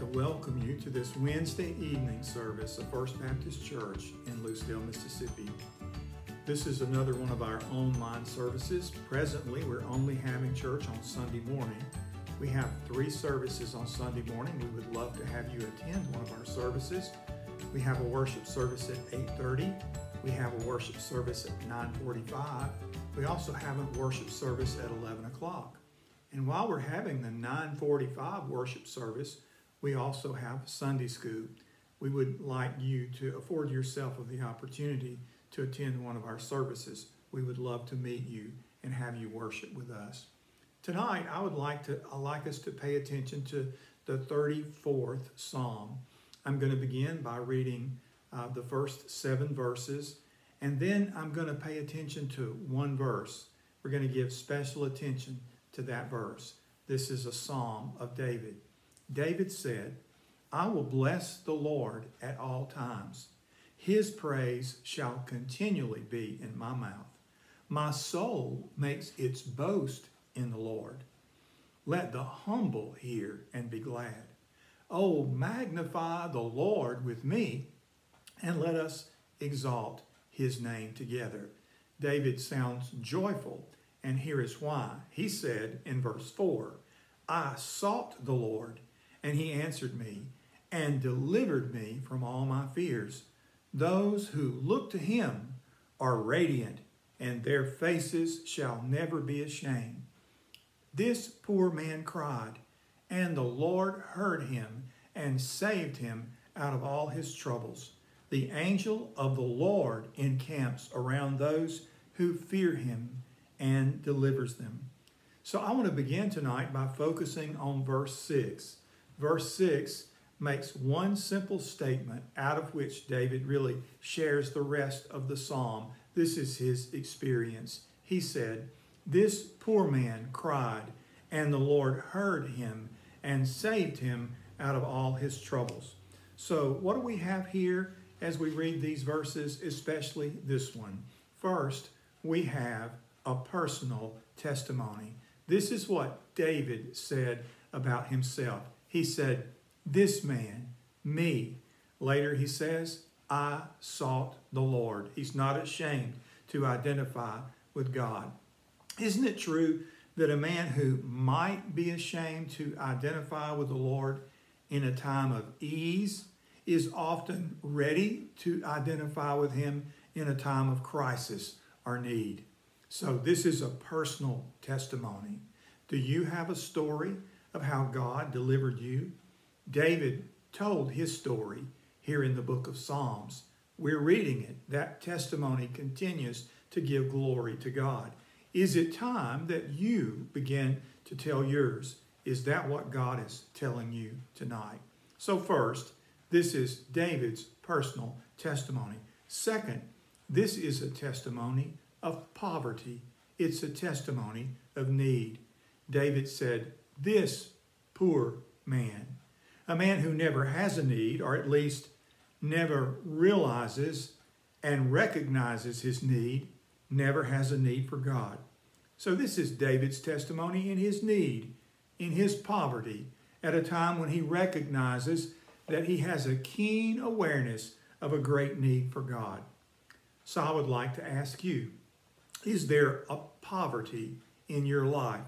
to welcome you to this Wednesday evening service of First Baptist Church in Lucedale, Mississippi. This is another one of our online services. Presently, we're only having church on Sunday morning. We have three services on Sunday morning. We would love to have you attend one of our services. We have a worship service at 8:30. We have a worship service at 9:45. We also have a worship service at 11 o'clock. And while we're having the 945 worship service, we also have Sunday school. We would like you to afford yourself of the opportunity to attend one of our services. We would love to meet you and have you worship with us. Tonight, I would like to I'd like us to pay attention to the 34th Psalm. I'm going to begin by reading uh, the first seven verses, and then I'm going to pay attention to one verse. We're going to give special attention to that verse. This is a psalm of David. David said, I will bless the Lord at all times. His praise shall continually be in my mouth. My soul makes its boast in the Lord. Let the humble hear and be glad. Oh, magnify the Lord with me, and let us exalt his name together. David sounds joyful and here is why. He said in verse 4 I sought the Lord, and he answered me and delivered me from all my fears. Those who look to him are radiant, and their faces shall never be ashamed. This poor man cried, and the Lord heard him and saved him out of all his troubles. The angel of the Lord encamps around those who fear him and delivers them. So I want to begin tonight by focusing on verse 6. Verse 6 makes one simple statement out of which David really shares the rest of the psalm. This is his experience. He said, This poor man cried, and the Lord heard him and saved him out of all his troubles. So, what do we have here as we read these verses, especially this one? First, we have a personal testimony. This is what David said about himself. He said, This man, me. Later he says, I sought the Lord. He's not ashamed to identify with God. Isn't it true that a man who might be ashamed to identify with the Lord in a time of ease is often ready to identify with him in a time of crisis or need? So, this is a personal testimony. Do you have a story of how God delivered you? David told his story here in the book of Psalms. We're reading it. That testimony continues to give glory to God. Is it time that you begin to tell yours? Is that what God is telling you tonight? So, first, this is David's personal testimony. Second, this is a testimony of poverty. It's a testimony of need. David said, This poor man, a man who never has a need, or at least never realizes and recognizes his need, never has a need for God. So, this is David's testimony in his need, in his poverty, at a time when he recognizes that he has a keen awareness of a great need for God. So, I would like to ask you is there a poverty in your life?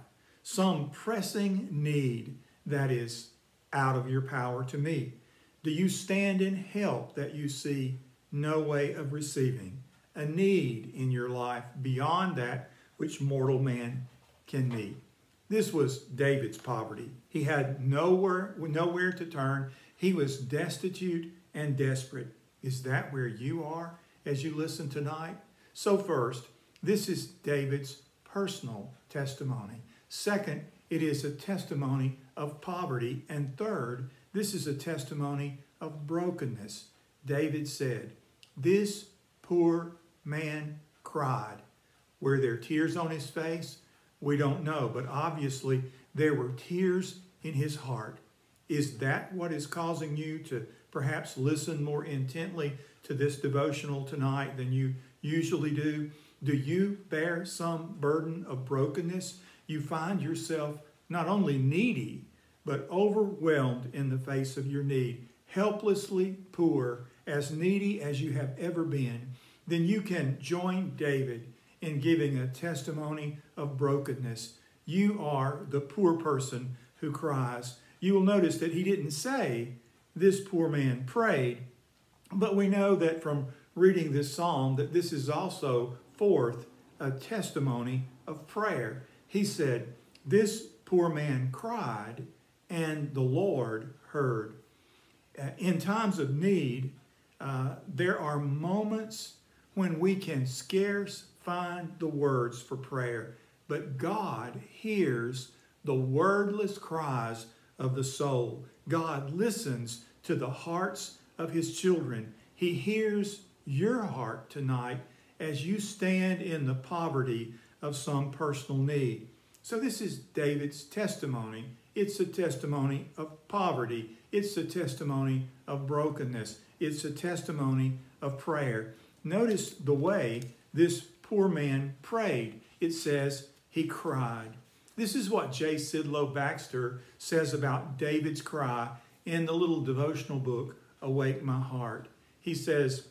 Some pressing need that is out of your power to meet? Do you stand in help that you see no way of receiving? A need in your life beyond that which mortal man can meet. This was David's poverty. He had nowhere, nowhere to turn. He was destitute and desperate. Is that where you are as you listen tonight? So, first, this is David's personal testimony. Second, it is a testimony of poverty. And third, this is a testimony of brokenness. David said, This poor man cried. Were there tears on his face? We don't know, but obviously there were tears in his heart. Is that what is causing you to perhaps listen more intently to this devotional tonight than you usually do? Do you bear some burden of brokenness? You find yourself not only needy, but overwhelmed in the face of your need, helplessly poor, as needy as you have ever been, then you can join David in giving a testimony of brokenness. You are the poor person who cries. You will notice that he didn't say, This poor man prayed, but we know that from reading this psalm that this is also, fourth, a testimony of prayer. He said, This poor man cried, and the Lord heard. Uh, in times of need, uh, there are moments when we can scarce find the words for prayer, but God hears the wordless cries of the soul. God listens to the hearts of his children. He hears your heart tonight as you stand in the poverty of some personal need. So, this is David's testimony. It's a testimony of poverty, it's a testimony of brokenness, it's a testimony of prayer. Notice the way this poor man prayed. It says he cried. This is what J. Sidlow Baxter says about David's cry in the little devotional book, Awake My Heart. He says,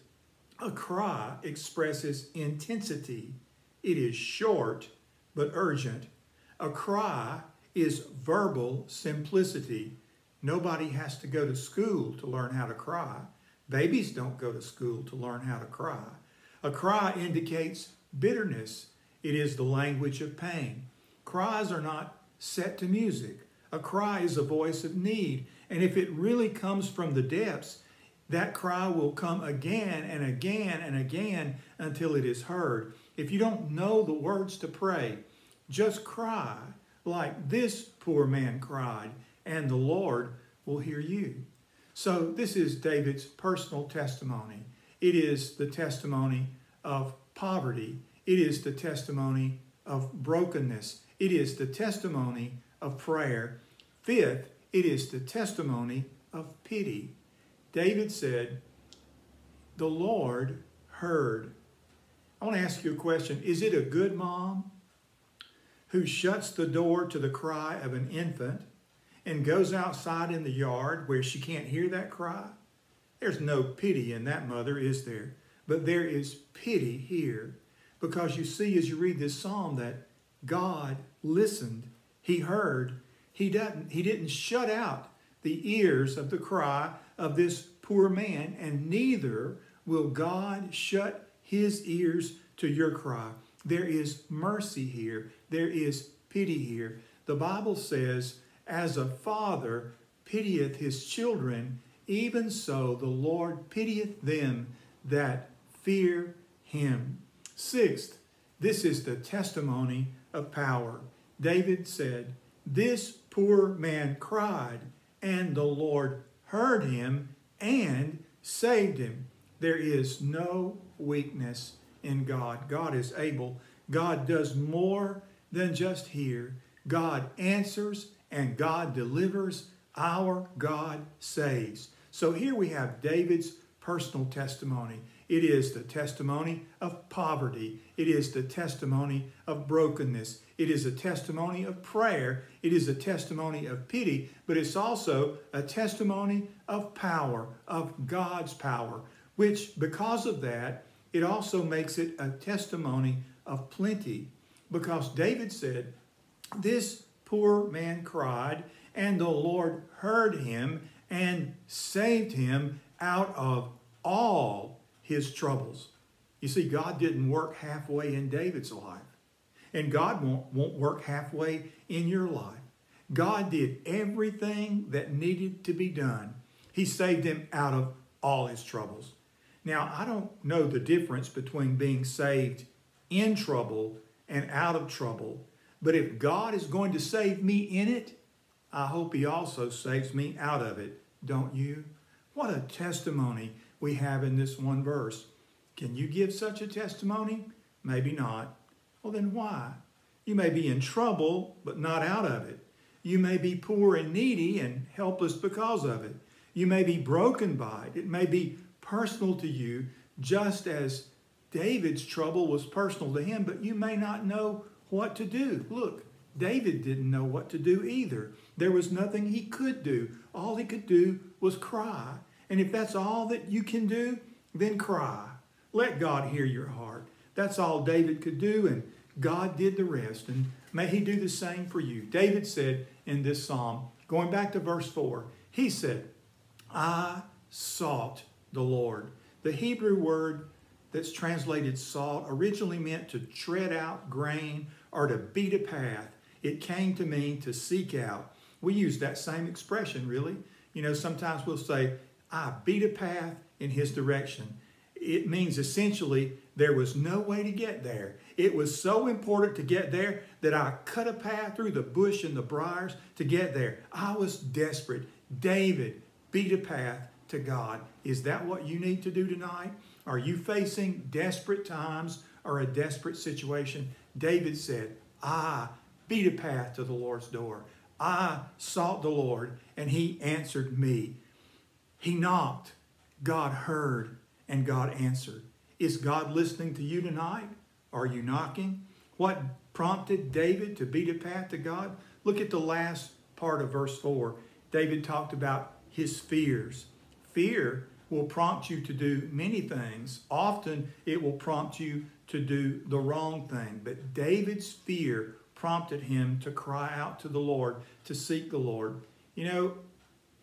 A cry expresses intensity. It is short but urgent. A cry is verbal simplicity. Nobody has to go to school to learn how to cry. Babies don't go to school to learn how to cry. A cry indicates bitterness. It is the language of pain. Cries are not set to music. A cry is a voice of need. And if it really comes from the depths, that cry will come again and again and again until it is heard. If you don't know the words to pray, just cry like this poor man cried, and the Lord will hear you. So, this is David's personal testimony. It is the testimony of poverty, it is the testimony of brokenness, it is the testimony of prayer. Fifth, it is the testimony of pity. David said, The Lord heard. I want to ask you a question. Is it a good mom who shuts the door to the cry of an infant and goes outside in the yard where she can't hear that cry? There's no pity in that mother, is there? But there is pity here because you see as you read this psalm that God listened, He heard, He didn't, he didn't shut out the ears of the cry of this poor man, and neither will God shut His ears to your cry. There is mercy here, there is pity here. The Bible says, As a father pitieth his children, even so the Lord pitieth them that fear him. Sixth, this is the testimony of power. David said, This poor man cried, and the Lord heard him and saved him. There is no weakness in God. God is able. God does more than just hear. God answers and God delivers. Our God saves. So here we have David's personal testimony. It is the testimony of poverty. It is the testimony of brokenness. It is a testimony of prayer. It is a testimony of pity, but it's also a testimony of power, of God's power, which because of that, it also makes it a testimony of plenty. Because David said, This poor man cried, and the Lord heard him and saved him out of all his troubles. You see, God didn't work halfway in David's life, and God won't, won't work halfway in your life. God did everything that needed to be done. He saved him out of all his troubles. Now, I don't know the difference between being saved in trouble and out of trouble, but if God is going to save me in it, I hope He also saves me out of it, don't you? What a testimony we have in this one verse. Can you give such a testimony? Maybe not. Well, then why? You may be in trouble, but not out of it. You may be poor and needy and helpless because of it. You may be broken by it. It may be personal to you, just as David's trouble was personal to him, but you may not know what to do. Look, David didn't know what to do either. There was nothing he could do. All he could do was cry. And if that's all that you can do, then cry. Let God hear your heart. That's all David could do, and God did the rest. And may he do the same for you. David said in this psalm, going back to verse 4, he said, I sought the Lord. The Hebrew word that's translated salt originally meant to tread out grain or to beat a path. It came to mean to seek out. We use that same expression, really. You know, sometimes we'll say, I beat a path in his direction. It means essentially there was no way to get there. It was so important to get there that I cut a path through the bush and the briars to get there. I was desperate. David beat a path to God. Is that what you need to do tonight? Are you facing desperate times or a desperate situation? David said, I beat a path to the Lord's door. I sought the Lord, and he answered me. He knocked, God heard, and God answered. Is God listening to you tonight? Are you knocking? What prompted David to beat a path to God? Look at the last part of verse 4. David talked about his fears. Fear will prompt you to do many things. Often it will prompt you to do the wrong thing. But David's fear prompted him to cry out to the Lord, to seek the Lord. You know,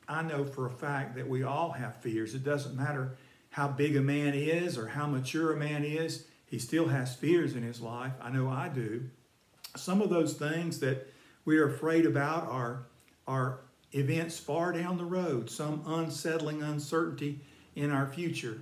I know for a fact that we all have fears. It doesn't matter how big a man is or how mature a man is, he still has fears in his life. I know I do. Some of those things that we are afraid about are, are events far down the road, some unsettling uncertainty in our future.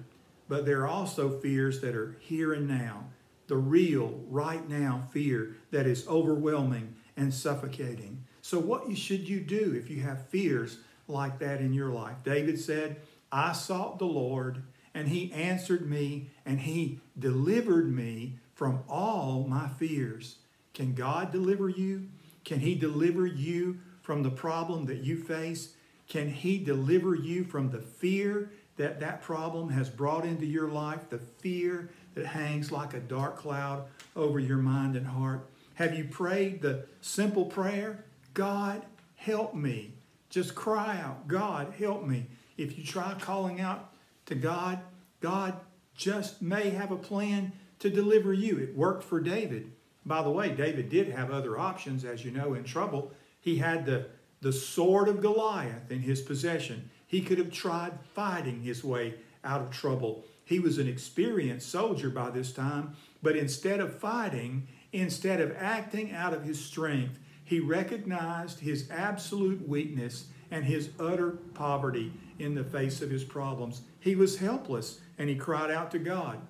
But there are also fears that are here and now, the real, right now fear that is overwhelming and suffocating. So, what should you do if you have fears like that in your life? David said, I sought the Lord, and he answered me, and he delivered me from all my fears. Can God deliver you? Can he deliver you from the problem that you face? Can he deliver you from the fear that that problem has brought into your life, the fear that hangs like a dark cloud over your mind and heart? Have you prayed the simple prayer, God, help me? Just cry out, God, help me. If you try calling out to God, God just may have a plan to deliver you. It worked for David. By the way, David did have other options, as you know, in trouble. He had the, the sword of Goliath in his possession. He could have tried fighting his way out of trouble. He was an experienced soldier by this time, but instead of fighting, instead of acting out of his strength, he recognized his absolute weakness and his utter poverty in the face of his problems. He was helpless and he cried out to God.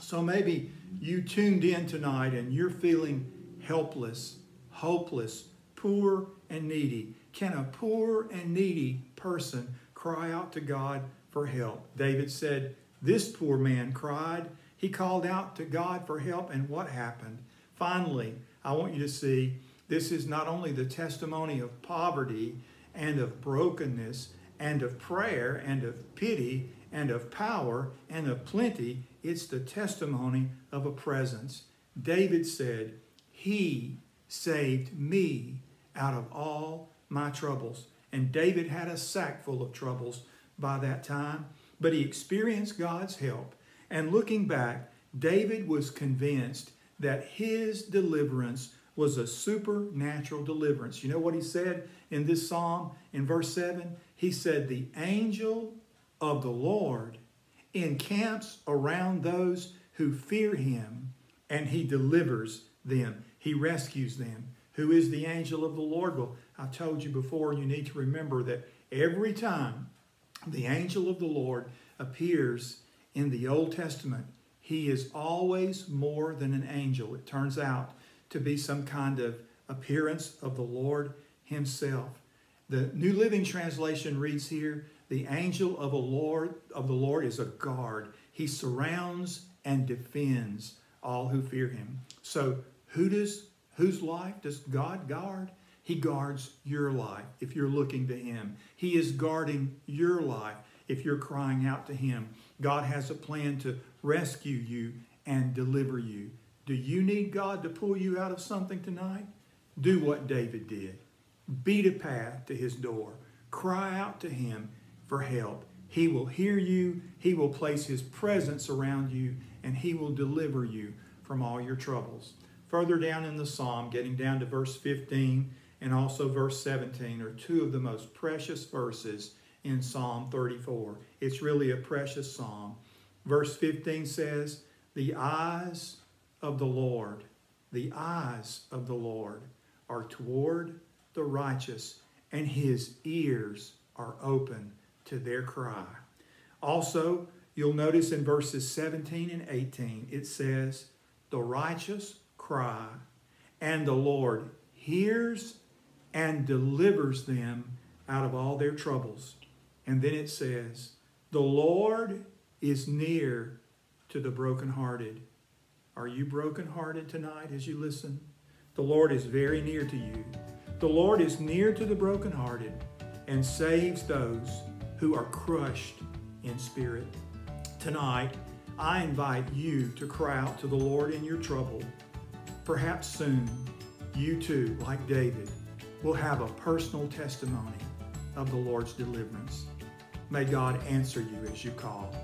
So maybe you tuned in tonight and you're feeling helpless, hopeless, poor, and needy. Can a poor and needy person cry out to God for help. David said, This poor man cried. He called out to God for help, and what happened? Finally, I want you to see this is not only the testimony of poverty and of brokenness and of prayer and of pity and of power and of plenty, it's the testimony of a presence. David said, He saved me out of all my troubles. And David had a sack full of troubles by that time, but he experienced God's help. And looking back, David was convinced that his deliverance was a supernatural deliverance. You know what he said in this psalm in verse 7? He said, The angel of the Lord encamps around those who fear him, and he delivers them. He rescues them. Who is the angel of the Lord? Well, I told you before, you need to remember that every time the angel of the Lord appears in the Old Testament, he is always more than an angel. It turns out to be some kind of appearance of the Lord himself. The New Living Translation reads here, the angel of the Lord of the Lord is a guard. He surrounds and defends all who fear him. So who does whose life does God guard? He guards your life if you're looking to Him. He is guarding your life if you're crying out to Him. God has a plan to rescue you and deliver you. Do you need God to pull you out of something tonight? Do what David did. Beat a path to his door. Cry out to him for help. He will hear you. He will place his presence around you and he will deliver you from all your troubles. Further down in the psalm, getting down to verse 15 and also verse 17, are two of the most precious verses in Psalm 34. It's really a precious psalm. Verse 15 says, The eyes of the Lord, the eyes of the Lord are toward the righteous, and his ears are open to their cry. Also, you'll notice in verses 17 and 18, it says, The righteous cry, and the Lord hears and delivers them out of all their troubles. And then it says, The Lord is near to the brokenhearted. Are you brokenhearted tonight as you listen? The Lord is very near to you. The Lord is near to the brokenhearted and saves those who are crushed in spirit. Tonight, I invite you to cry out to the Lord in your trouble. Perhaps soon, you too, like David, will have a personal testimony of the Lord's deliverance. May God answer you as you call.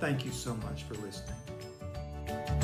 Thank you so much for listening.